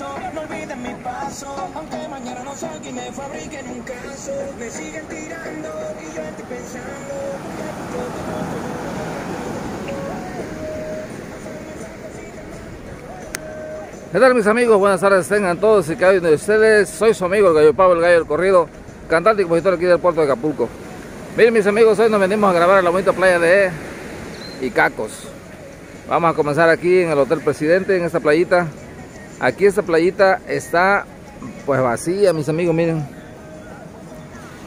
no olviden mi paso. Aunque mañana no salga y me fabriquen un caso. Me siguen tirando y yo estoy pensando. ¿Qué tal mis amigos? Buenas tardes, tengan todos y cada uno de ustedes. Soy su amigo el Gallo Pablo, el Gallo del Corrido, cantante y compositor aquí del puerto de Acapulco. Miren mis amigos, hoy nos venimos a grabar en la bonita playa de Icacos. Vamos a comenzar aquí en el Hotel Presidente, en esta playita. Aquí esta playita está pues vacía, mis amigos, miren.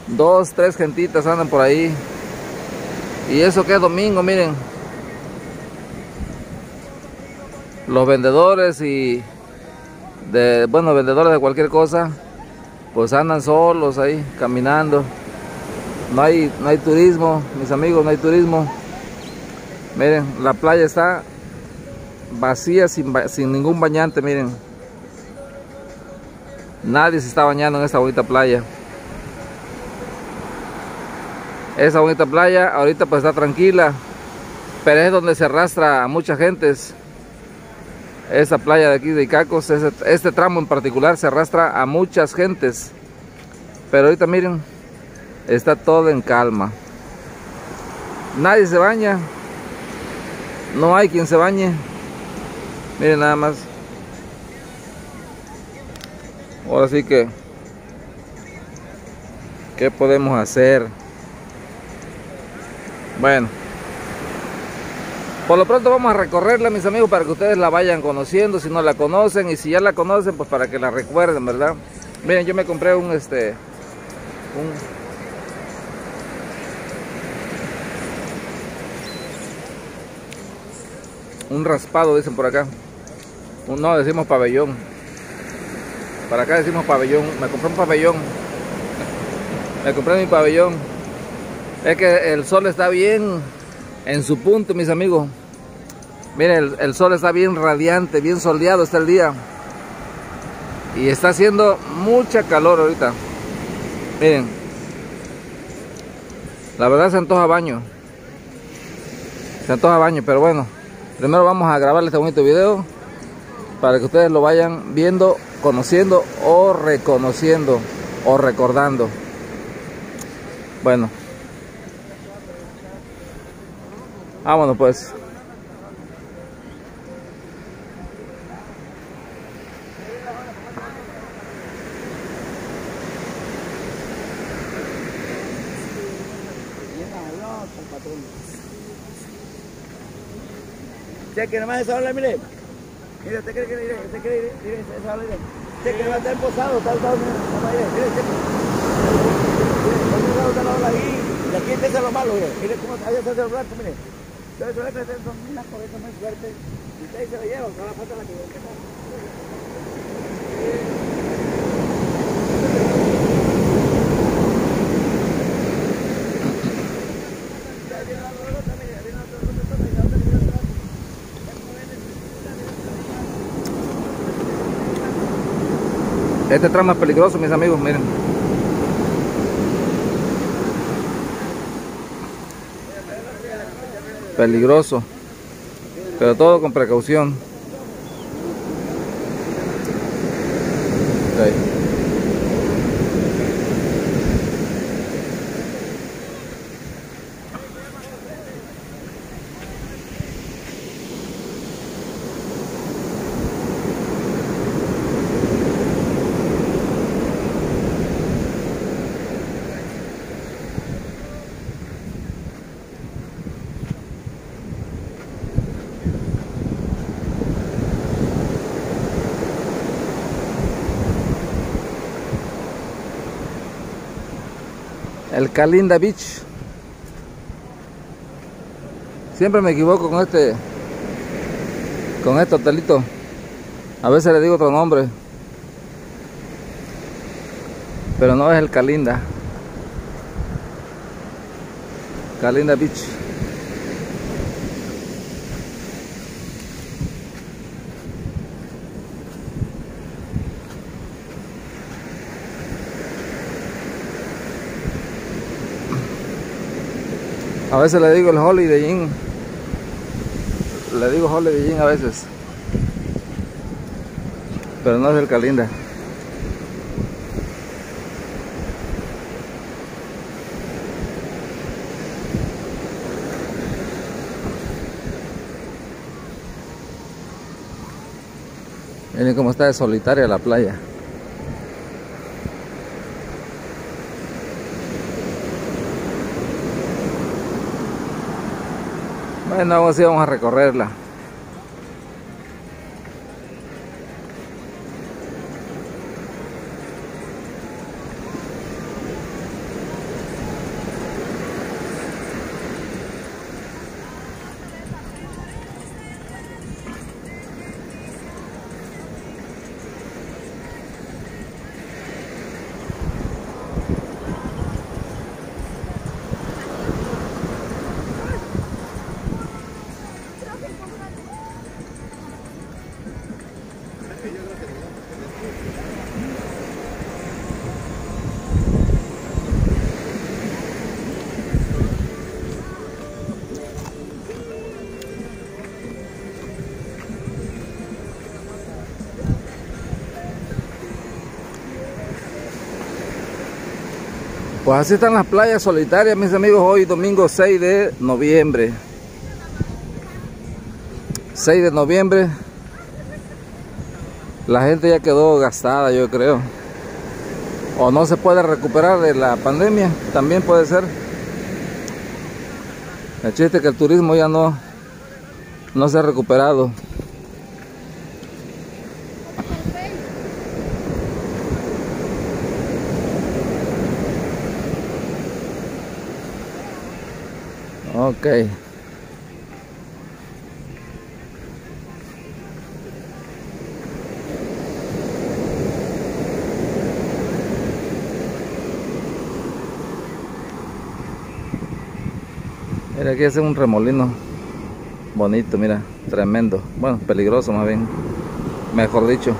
Dos, tres gentitas andan por ahí. Y eso que es domingo, miren. Los vendedores y de, bueno, vendedores de cualquier cosa, pues andan solos ahí, caminando. No hay, no hay turismo, mis amigos, no hay turismo. Miren, la playa está vacía sin, sin ningún bañante, miren. Nadie se está bañando en esta bonita playa. Esa bonita playa ahorita pues está tranquila, pero es donde se arrastra a mucha gente. Esta playa de aquí de Icacos, este tramo en particular se arrastra a muchas gentes. Pero ahorita miren, está todo en calma. Nadie se baña. No hay quien se bañe. Miren nada más. Ahora sí que, ¿qué podemos hacer? Bueno. Por lo pronto vamos a recorrerla, mis amigos, para que ustedes la vayan conociendo, si no la conocen, y si ya la conocen, pues para que la recuerden, ¿verdad? Miren, yo me compré un, este, un, un raspado, dicen por acá. No, decimos pabellón. Para acá decimos pabellón. Me compré un pabellón. Me compré mi pabellón. Es que el sol está bien en su punto, mis amigos. Miren, el, sol está bien radiante, bien soleado está el día. Y está haciendo mucha calor ahorita. Miren. La verdad se antoja baño. Se antoja baño, pero bueno. Primero vamos a grabarle este bonito video. Para que ustedes lo vayan viendo, conociendo o reconociendo o recordando. Bueno. Vámonos pues. Cheque, nomás esa habla, mire. Mire, usted cree que mire, usted cree, mire, mire, esa mire. Cheque, no va a posado, tal, tal, mire, mire, mire. Mire, usted y aquí empieza lo malo, mire. Mire cómo allá está el blanco, mire. Entonces, los brazos son unas cabezas muy fuertes, y usted se lo lleva, con la falta la que Este tramo es peligroso, mis amigos, miren. Peligroso. Pero todo con precaución. Okay. El Calinda Beach. Siempre me equivoco con este con este hotelito. A veces le digo otro nombre. Pero no es el Calinda. Calinda Beach. A veces le digo el Holiday Inn. Le digo Holiday Inn a veces. Pero no es el Calinda. Miren cómo está de solitaria la playa. Bueno, ahora sí vamos a recorrerla. Pues así están las playas solitarias, mis amigos, hoy domingo 6 de noviembre. 6 de noviembre. La gente ya quedó gastada, yo creo. O no se puede recuperar de la pandemia, también puede ser. El chiste es que el turismo ya no, no se ha recuperado. Ok. Mira, aquí hace un remolino bonito, mira, tremendo. Bueno, peligroso más bien, mejor dicho.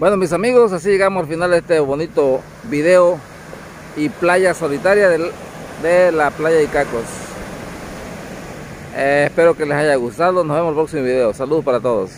Bueno mis amigos, así llegamos al final de este bonito video y playa solitaria de la playa de Icacos. Eh, espero que les haya gustado, nos vemos en el próximo video. Saludos para todos.